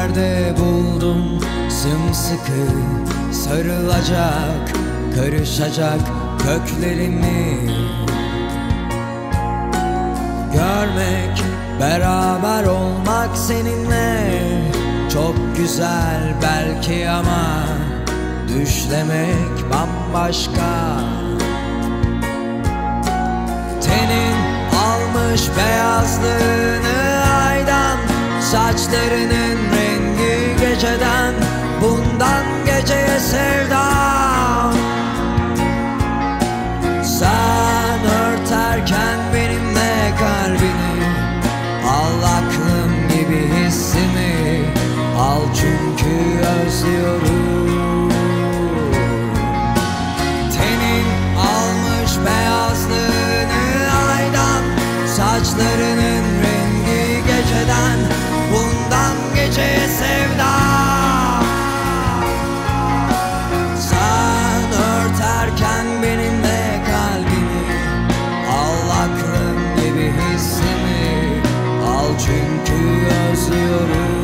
yerde buldum. Sımsıkı sarılacak karışacak köklerimi. Görmek, beraber olmak seninle Çok güzel belki ama Düşlemek bambaşka. Tenin almış beyazlığını aydan Gözlerinin rengi geceden Bundan geceye sevda. Sen örterken benimle kalbini Al aklım gibi hissimi Al çünkü özlüyorum. Tenin almış beyazlığını aydan Saçlarını las lloró.